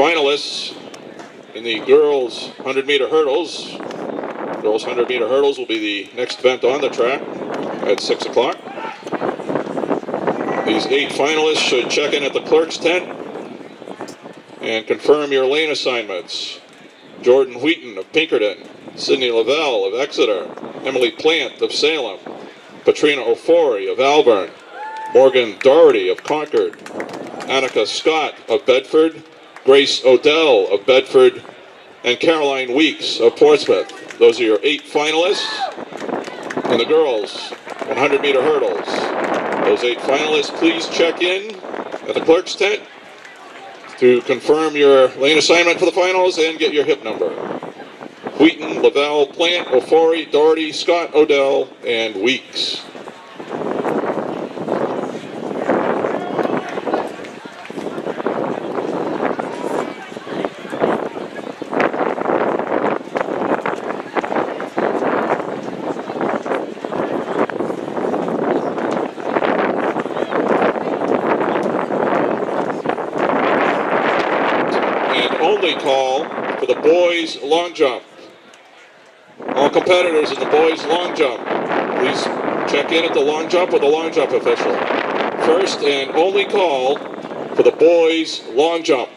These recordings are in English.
finalists in the girls 100 meter hurdles. Girls 100 meter hurdles will be the next event on the track at 6 o'clock. These eight finalists should check in at the clerk's tent and confirm your lane assignments. Jordan Wheaton of Pinkerton, Sydney Lavelle of Exeter, Emily Plant of Salem, Katrina Ofori of Alvirne, Morgan Doherty of Concord, Annika Scott of Bedford, Grace Odell of Bedford, and Caroline Weeks of Portsmouth. Those are your eight finalists. And the girls, 100 meter hurdles. Those eight finalists, please check in at the clerk's tent to confirm your lane assignment for the finals and get your hip number. Wheaton, Lavelle, Plant, Ofori, Doherty, Scott, Odell, and Weeks. and only call for the boys long jump. All competitors in the boys long jump, please check in at the long jump with the long jump official. First and only call for the boys long jump.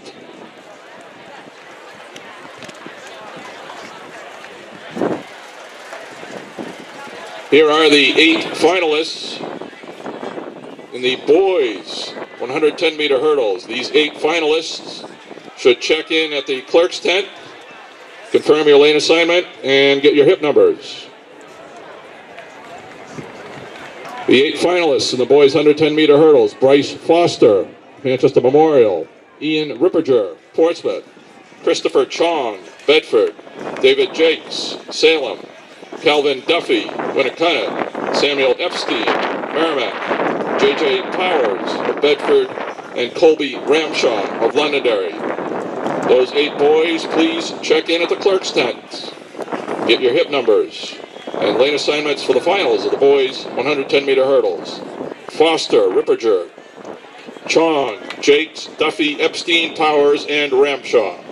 Here are the eight finalists in the boys 110 meter hurdles. These eight finalists should check in at the clerk's tent, confirm your lane assignment, and get your hip numbers. The eight finalists in the boys 110 meter hurdles Bryce Foster, Manchester Memorial, Ian Ripperger, Portsmouth, Christopher Chong, Bedford, David Jakes, Salem, Calvin Duffy, Winnacunnet, Samuel Epstein, Merrimack, J.J. Powers of Bedford, and Colby Ramshaw of Londonderry. Those eight boys, please check in at the clerk's tent. Get your hip numbers and lane assignments for the finals of the boys 110 meter hurdles. Foster, Ripperger, Chong, Jakes, Duffy, Epstein, Powers, and Ramshaw.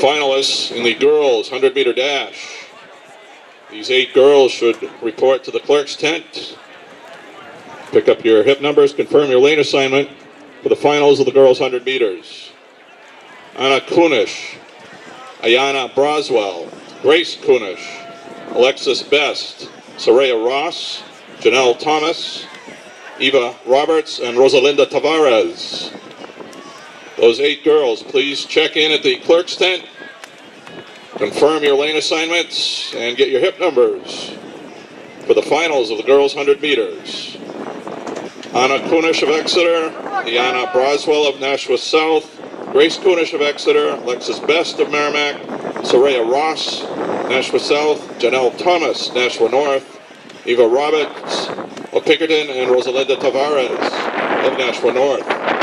Finalists in the girls 100 meter dash. These eight girls should report to the clerk's tent. Pick up your hip numbers, confirm your lane assignment for the finals of the girls 100 meters. Anna Kunish, Ayana Broswell, Grace Kunish, Alexis Best, Soraya Ross, Janelle Thomas, Eva Roberts, and Rosalinda Tavares. Those eight girls, please check in at the clerk's tent, confirm your lane assignments, and get your hip numbers for the finals of the girls 100 meters. Anna Kunish of Exeter, Iana Broswell of Nashua South, Grace Kunish of Exeter, Alexis Best of Merrimack, Soraya Ross, Nashua South, Janelle Thomas, Nashua North, Eva Roberts of Pinkerton, and Rosalinda Tavares of Nashua North.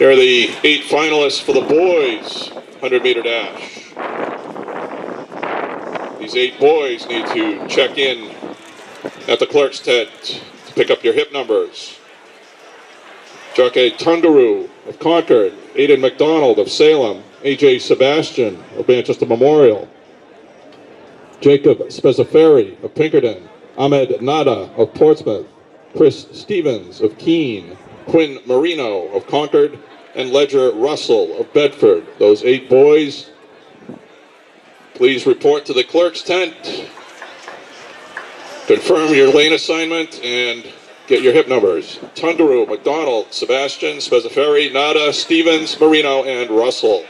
Here are the eight finalists for the boys 100 meter dash. These eight boys need to check in at the clerk's tent to pick up your hip numbers. Jockey Tungaroo of Concord, Aidan McDonald of Salem, AJ Sebastian of Manchester Memorial, Jacob Spezaferi of Pinkerton, Ahmed Nada of Portsmouth, Chris Stevens of Keene, Quinn Marino of Concord, and Ledger Russell of Bedford. Those eight boys, please report to the clerk's tent, confirm your lane assignment, and get your hip numbers. Tungaru, McDonald, Sebastian, Spezaferi, Nada, Stevens, Marino, and Russell.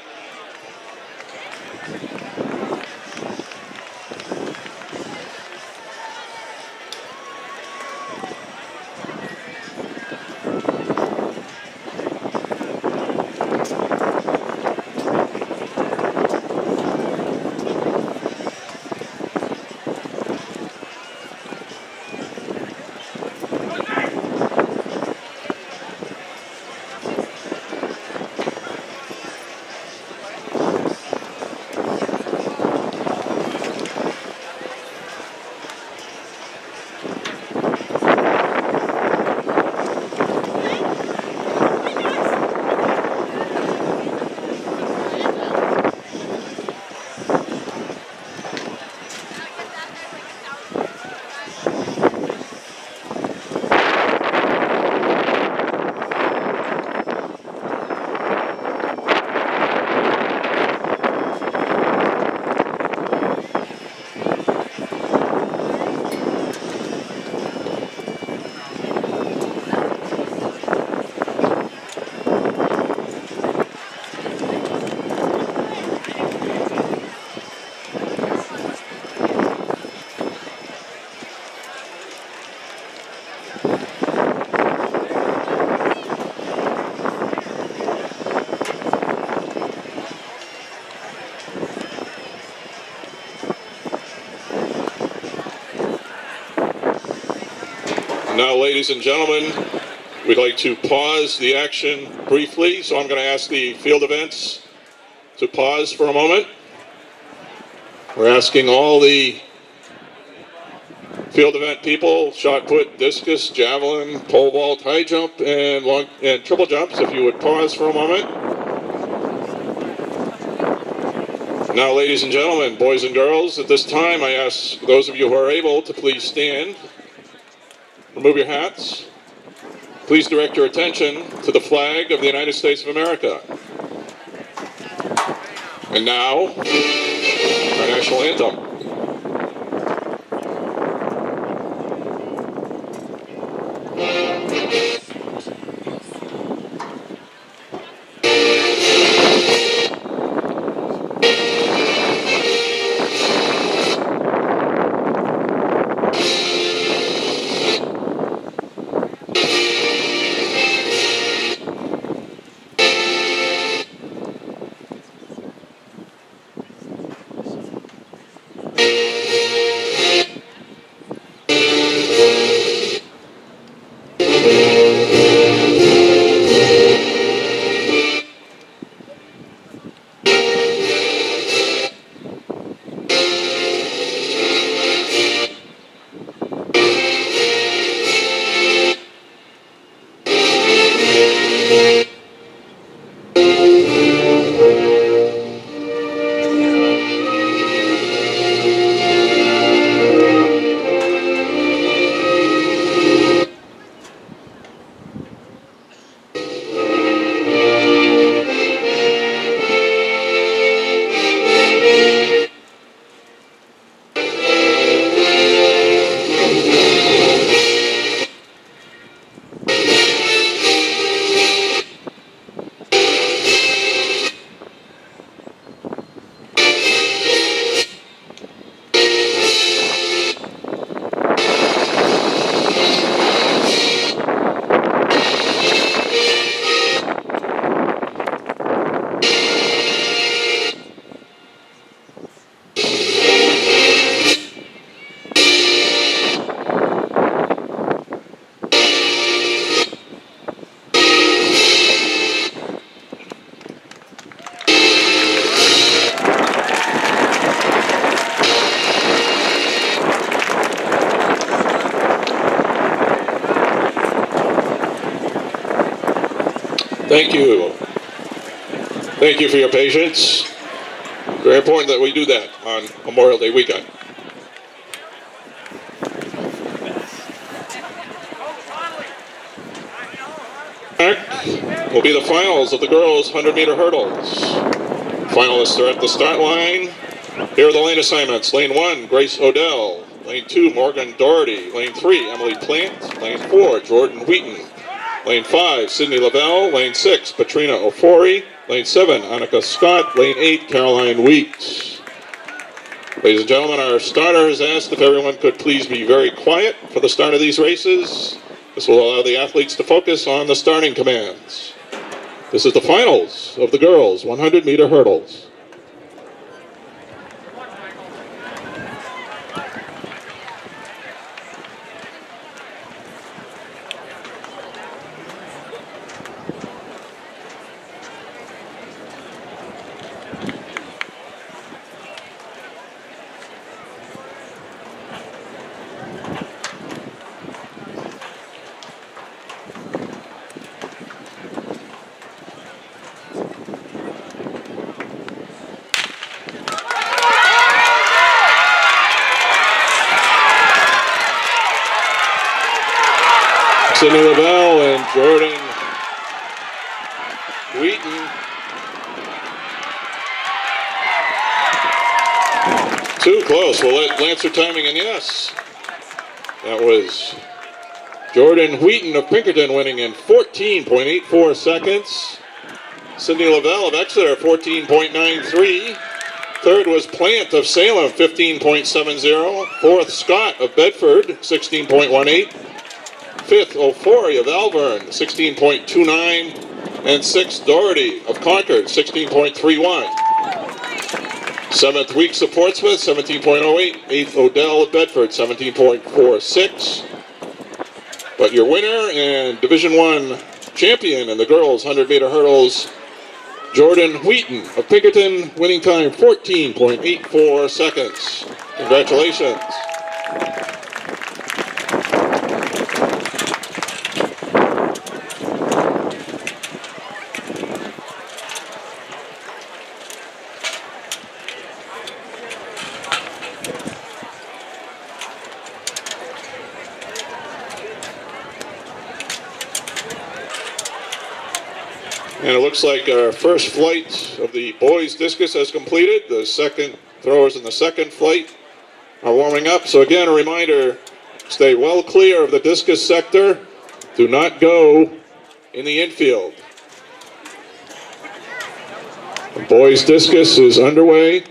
Now, ladies and gentlemen, we'd like to pause the action briefly. So I'm going to ask the field events to pause for a moment. We're asking all the field event people, shot put, discus, javelin, pole vault, high jump, and long and triple jumps, if you would pause for a moment. Now, ladies and gentlemen, boys and girls, at this time I ask those of you who are able to please stand Remove your hats. Please direct your attention to the flag of the United States of America. And now, our national anthem. Thank you. Thank you for your patience. Very important that we do that on Memorial Day weekend. will be the finals of the girls' 100 meter hurdles. Finalists are at the start line. Here are the lane assignments. Lane 1, Grace Odell. Lane 2, Morgan Doherty. Lane 3, Emily Plant. Lane 4, Jordan Wheaton. Lane 5, Sydney Lavelle. Lane 6, Patrina Ofori. Lane 7, Annika Scott. Lane 8, Caroline Weeks. Ladies and gentlemen, our starter has asked if everyone could please be very quiet for the start of these races. This will allow the athletes to focus on the starting commands. This is the finals of the girls' 100 meter hurdles. Sydney Lavelle and Jordan Wheaton. Too close. We'll let Lancer timing and yes. That was Jordan Wheaton of Pinkerton winning in 14.84 seconds. Sydney Lavelle of Exeter, 14.93. Third was Plant of Salem, 15.70. Fourth, Scott of Bedford, 16.18 fifth, Ofori of Alvirne, 16.29, and sixth, Doherty of Concord, 16.31. Seventh, Weeks of Portsmouth, 17.08. Eighth, Odell of Bedford, 17.46. But your winner and Division One champion in the girls' 100-meter hurdles, Jordan Wheaton of Pinkerton, winning time 14.84 seconds. Congratulations. Looks like our first flight of the boys discus has completed. The second throwers in the second flight are warming up. So again, a reminder, stay well clear of the discus sector. Do not go in the infield. The boys discus is underway.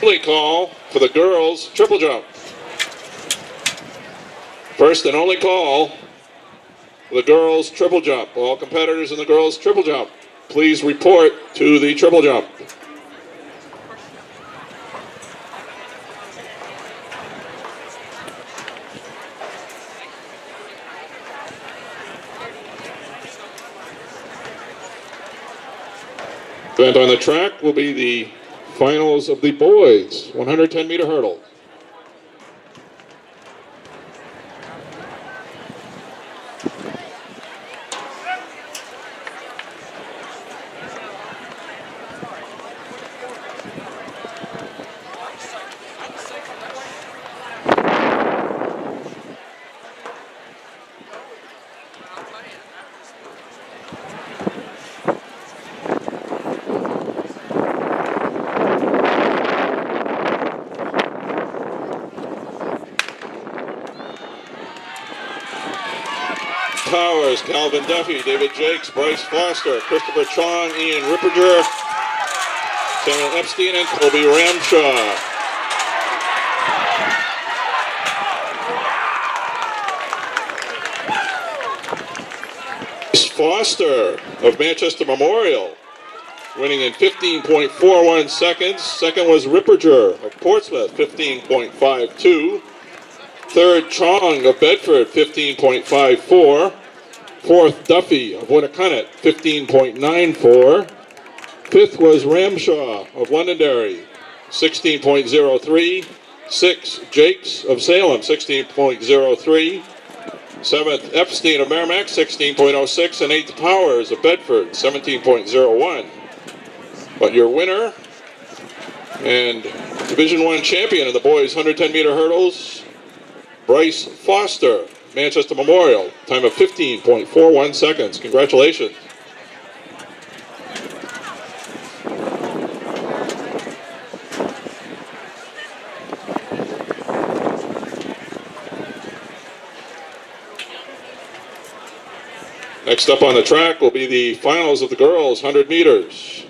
Call for the girls triple jump. First and only call for the girls triple jump. All competitors in the girls triple jump, please report to the triple jump. Event on the track will be the finals of the boys 110 meter hurdle. Powers, Calvin Duffy, David Jakes, Bryce Foster, Christopher Chong, Ian Ripperger, Samuel Epstein, and Toby Ramshaw. Foster of Manchester Memorial, winning in 15.41 seconds. Second was Ripperger of Portsmouth, 15.52. Third, Chong of Bedford, 15.54. Fourth, Duffy of Winnacunnet, 15.94. Fifth was Ramshaw of Londonderry, 16.03. Six, Jakes of Salem, 16.03. Seventh, Epstein of Merrimack, 16.06. And eighth, Powers of Bedford, 17.01. But your winner and Division One champion in the boys 110 meter hurdles, Bryce Foster, Manchester Memorial, time of 15.41 seconds. Congratulations. Next up on the track will be the finals of the girls 100 meters.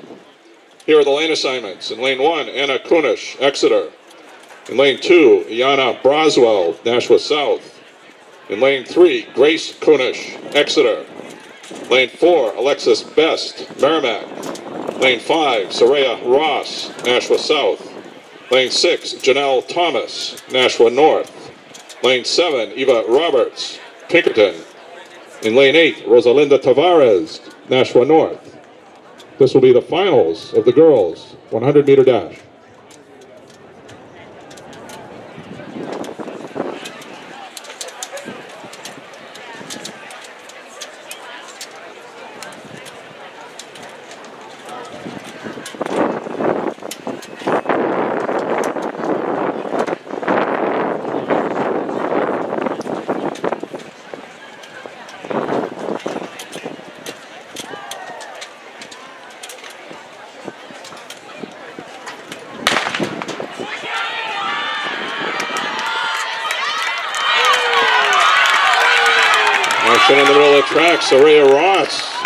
Here are the lane assignments. In lane one, Anna Kunish, Exeter. In lane two, Iana Broswell, Nashua South. In lane three, Grace Kunish, Exeter. Lane four, Alexis Best, Merrimack. Lane five, Soraya Ross, Nashua South. Lane six, Janelle Thomas, Nashua North. Lane seven, Eva Roberts, Pinkerton. In lane eight, Rosalinda Tavares, Nashua North. This will be the finals of the girls 100 meter dash. In the middle of the track, Soraya Ross.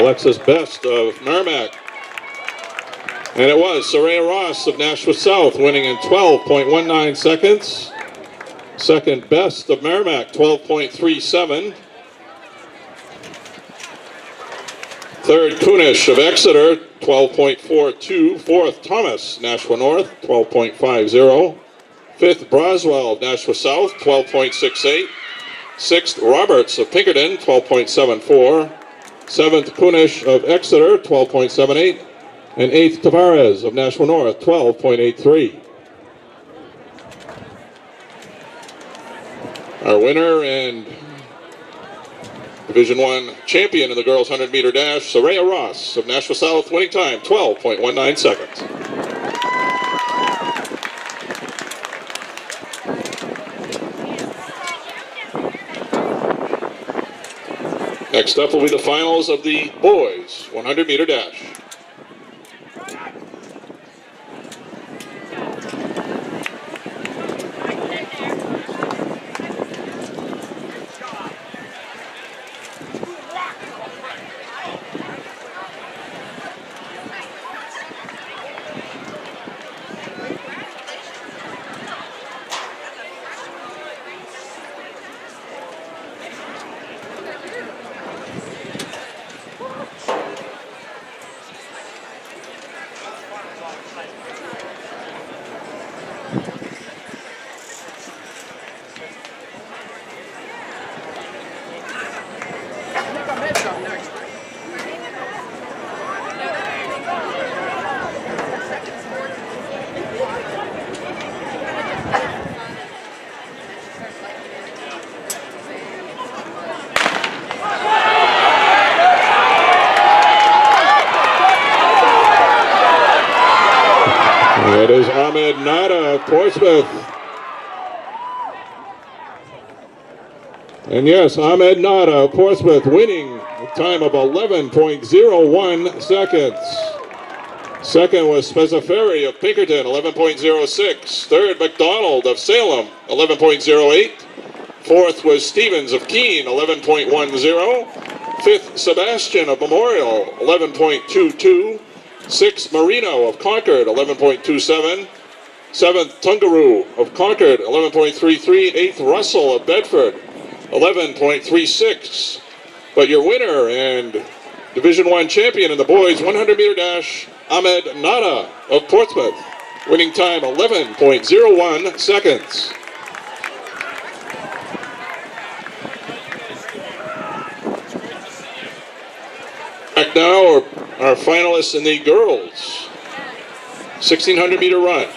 Alexis Best of Merrimack. And it was Soraya Ross of Nashua South winning in 12.19 seconds. Second best of Merrimack, 12.37. Third, Kunish of Exeter, 12.42. Fourth, Thomas, Nashua North, 12.50. Fifth, Broswell of Nashua South, 12.68. Sixth, Roberts of Pinkerton, 12.74. Seventh, Kunish of Exeter, 12.78. And eighth, Tavares of Nashua North, 12.83. Our winner and Division One champion in the girls 100 meter dash, Soraya Ross of Nashua South, winning time 12.19 seconds. Next up will be the finals of the boys 100 meter dash. It is Ahmed Nada of Portsmouth. And yes, Ahmed Nada of Portsmouth winning a time of 11.01 seconds. Second was Speciferi of Pinkerton, 11.06. Third, McDonald of Salem, 11.08. Fourth was Stevens of Keene, 11.10. Fifth, Sebastian of Memorial, 11.22. Sixth, Marino of Concord, 11.27. Seventh, Tungaroo of Concord, 11.33. Eighth, Russell of Bedford, 11.36. But your winner and Division One champion in the boys 100 meter dash, Ahmed Nada of Portsmouth, winning time 11.01 seconds. Back now, or our finalists in the girls 1600 meter run.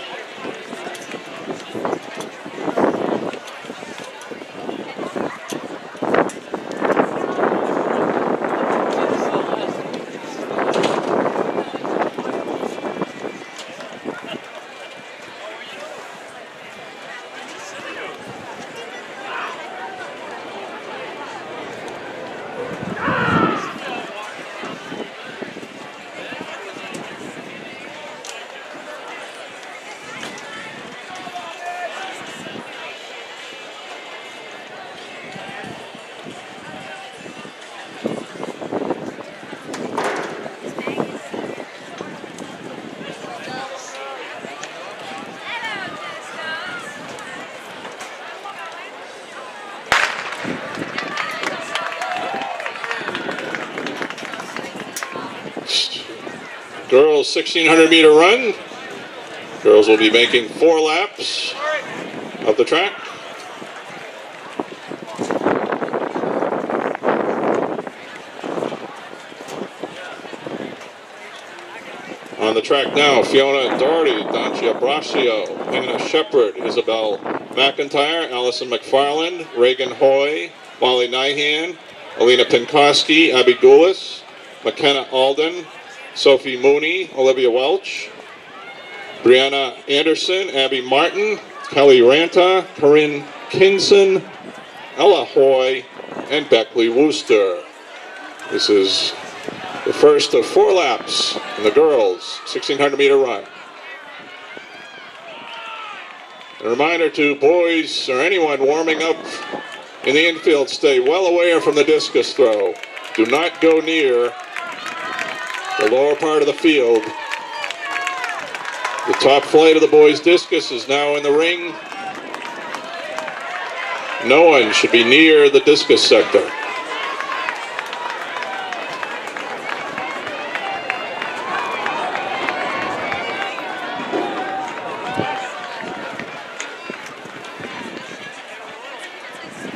Girls 1600 meter run. Girls will be making four laps of the track. On the track now, Fiona Doherty, Dancia Brasio, Hannah Shepard, Isabel McIntyre, Allison McFarland, Reagan Hoy, Molly Nyhan, Alina Pinkowski, Abby Goulis, McKenna Alden, Sophie Mooney, Olivia Welch, Brianna Anderson, Abby Martin, Kelly Ranta, Corinne Kinson, Ella Hoy, and Beckley Wooster. This is the first of four laps in the girls' 1600 meter run. A reminder to boys or anyone warming up in the infield, stay well away from the discus throw. Do not go near the lower part of the field. The top flight of the boys' discus is now in the ring. No one should be near the discus sector.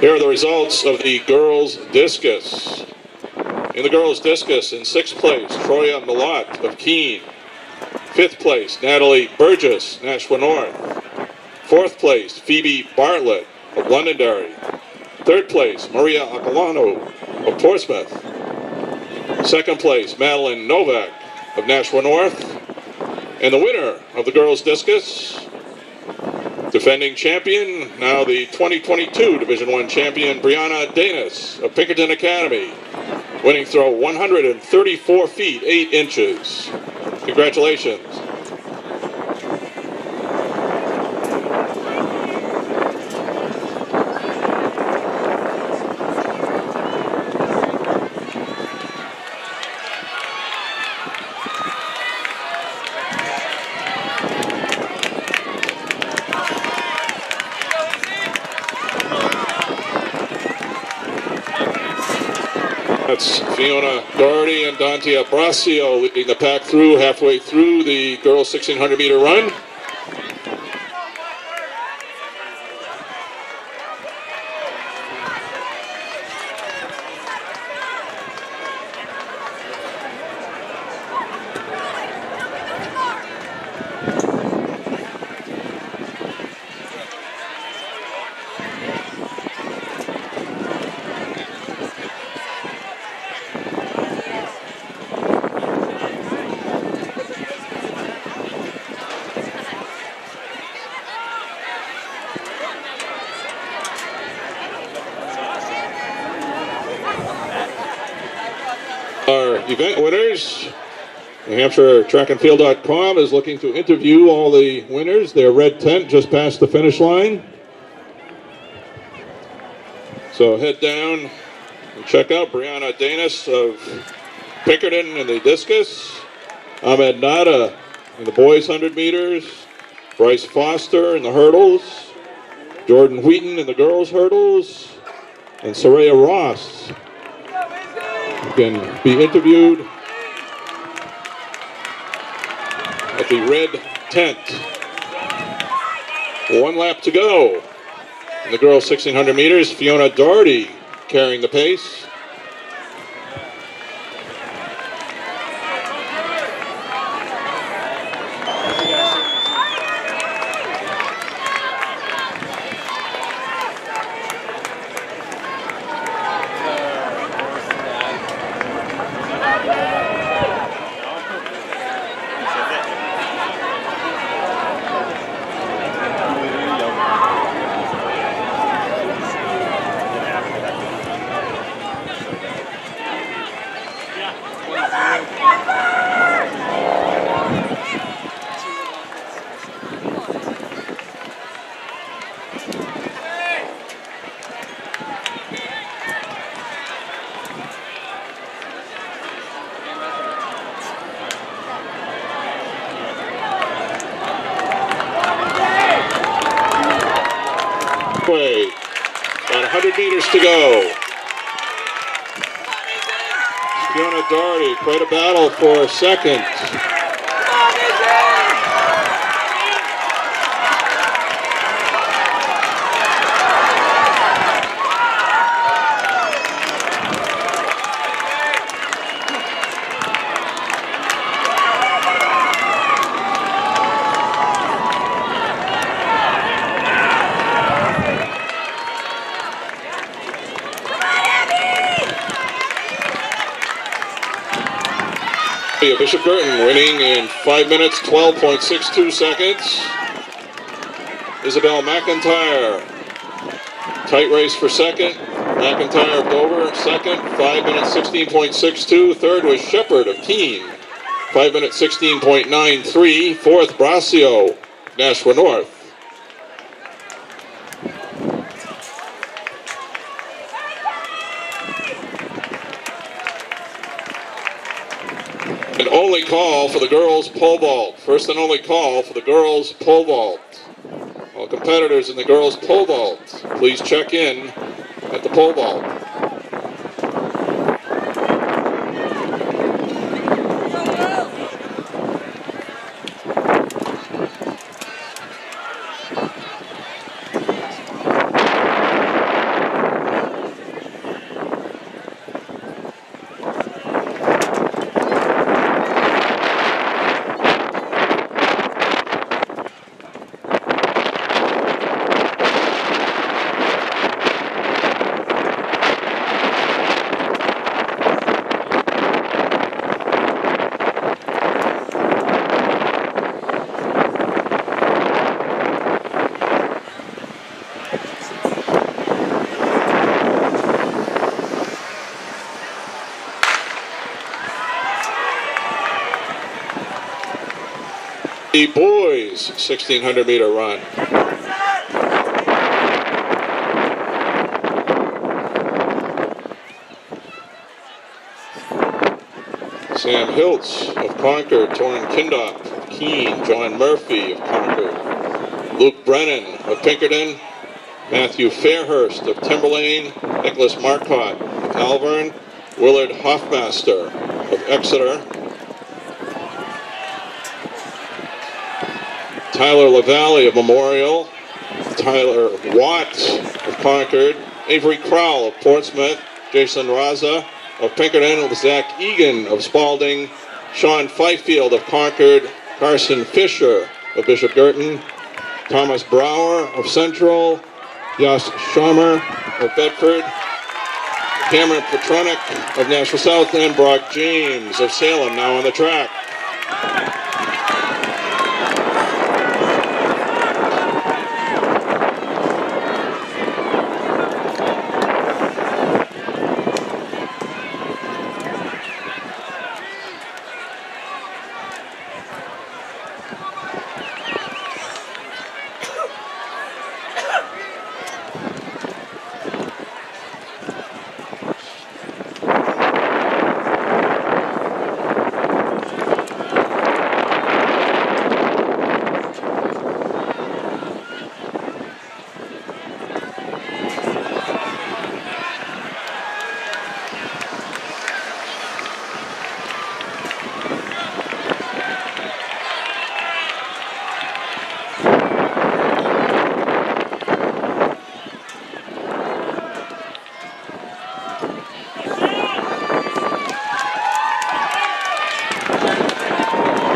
Here are the results of the girls' discus. In the girls' discus, in sixth place, Troya Milat of Keene. Fifth place, Natalie Burgess, Nashua North. Fourth place, Phoebe Bartlett of Londonderry. Third place, Maria Acalano of Portsmouth. Second place, Madeline Novak of Nashua North. And the winner of the girls' discus, defending champion, now the 2022 Division One champion, Brianna Danis of Pinkerton Academy, winning throw 134 feet 8 inches. Congratulations. That's Fiona Dancia Brasio leading the pack through halfway through the girls 1600 meter run. Our event winners, New Hampshire trackandfield.com is looking to interview all the winners. Their red tent just past the finish line. So head down and check out Brianna Danis of Pinkerton in the discus, Ahmed Nada in the boys 100 meters, Bryce Foster in the hurdles, Jordan Wheaton in the girls hurdles, and Soraya Ross can be interviewed at the red tent. One lap to go. In the girls 1600 meters, Fiona Doherty carrying the pace. Way. About 100 meters to go. Fiona Doherty, quite a battle for second. Bishop Guertin winning in 5 minutes 12.62 seconds. Isabel McIntyre. Tight race for second. McIntyre of Dover second. 5 minutes 16.62. Third was Shepard of Keene. 5 minutes 16.93. Fourth, Brasio, Nashua North. And only call for the girls pole vault. First and only call for the girls pole vault. All competitors in the girls pole vault, please check in at the pole vault. The boys 1600 meter run. Sam Hiltz of Concord, Torin Kindop of Keene, John Murphy of Concord, Luke Brennan of Pinkerton, Matthew Fairhurst of Timberlane, Nicholas Marcotte of Malvern, Willard Hoffmaster of Exeter, Tyler LaValle of Memorial, Tyler Watts of Concord, Avery Crowell of Portsmouth, Jason Raza of Pinkerton, Zach Egan of Spaulding, Sean Fifield of Concord, Carson Fisher of Bishop Guertin, Thomas Brower of Central, Yas Sharmer of Bedford, Cameron Petronic of Nashua South, and Brock James of Salem now on the track.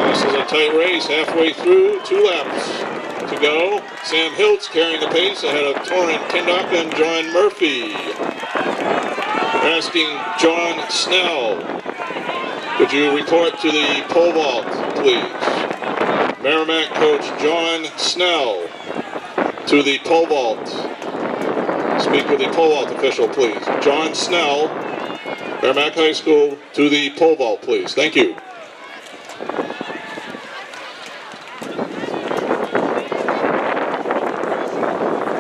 This is a tight race, halfway through, two laps to go. Sam Hiltz carrying the pace ahead of Torrin Kindock and John Murphy. Asking John Snell, would you report to the pole vault, please? Merrimack coach John Snell to the pole vault. Speak with the pole vault official, please. John Snell, Merrimack High School, to the pole vault, please. Thank you.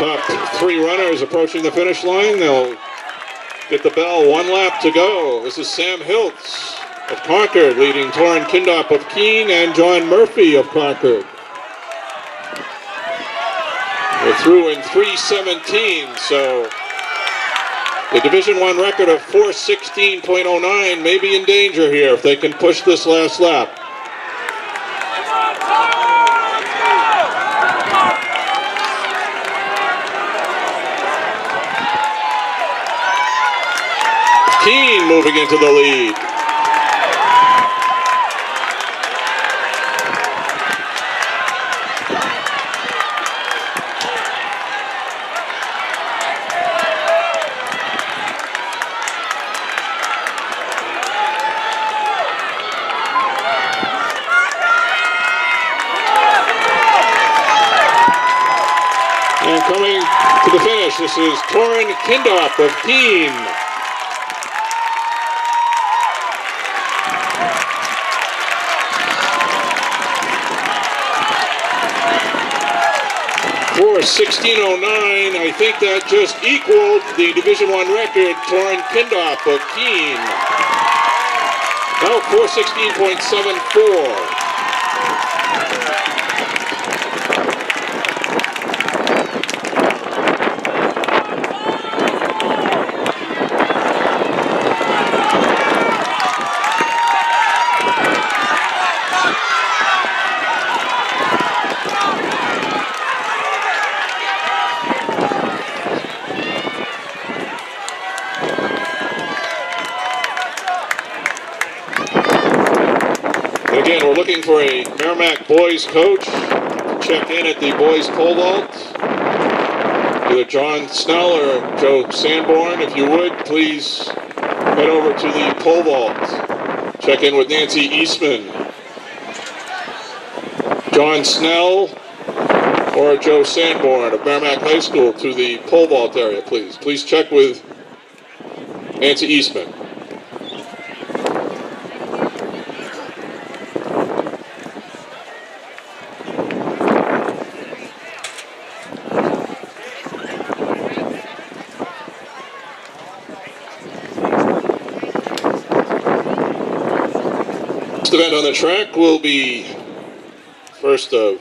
top three runners approaching the finish line. They'll get the bell. One lap to go. This is Sam Hiltz of Concord leading Torin Kindop of Keene and John Murphy of Concord. We're through in 317, so the Division One record of 416.09 may be in danger here if they can push this last lap. Keene moving into the lead. And coming to the finish, this is Torin Kindop of Keene. 1609, I think that just equaled the Division One record, Torin Kindop of Keene. Now 416.74. And again, we're looking for a Merrimack boys coach to check in at the boys pole vault. Either John Snell or Joe Sanborn. If you would, please head over to the pole vault. Check in with Nancy Eastman. John Snell or Joe Sanborn of Merrimack High School to the pole vault area, please. Please check with Nancy Eastman. The track will be first of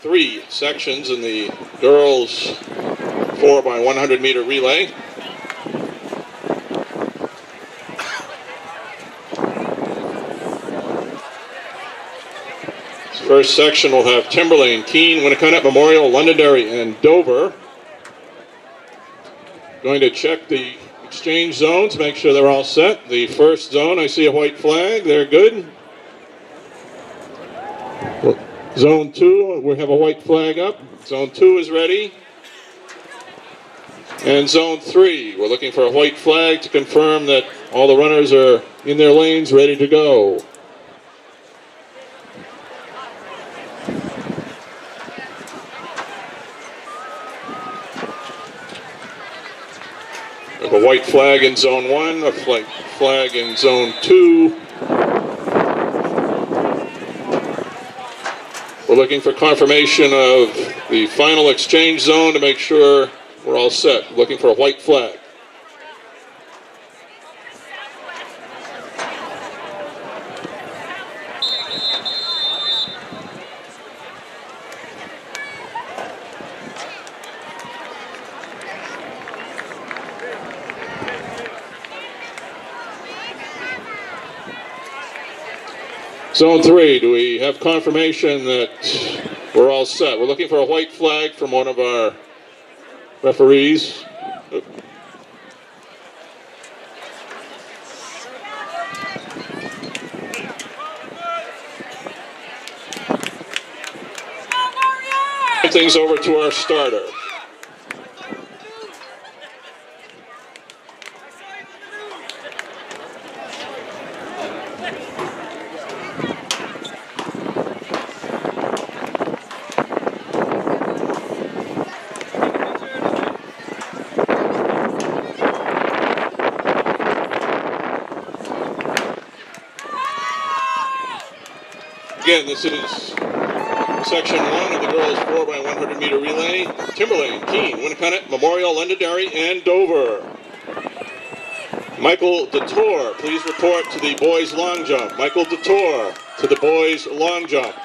three sections in the girls 4 by 100 meter relay. First section will have Timberlane, Keene, Winnacunnet Memorial, Londonderry, and Dover. Going to check the exchange zones, make sure they're all set. The first zone, I see a white flag. They're good. Zone two, we have a white flag up. Zone two is ready. And zone three, we're looking for a white flag to confirm that all the runners are in their lanes, ready to go. White flag in zone one, a flag, flag in zone two. We're looking for confirmation of the final exchange zone to make sure we're all set. Looking for a white flag. Zone three, do we have confirmation that we're all set? We're looking for a white flag from one of our referees. Things over to our starter. Again, this is Section 1 of the girls 4x100 meter relay, Timberlane, Keene, Winnacunnet, Memorial, Londonderry, and Dover. Michael Detour, please report to the boys long jump. Michael Detour to the boys long jump.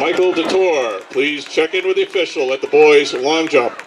Michael Detour, please check in with the official at the boys long jump.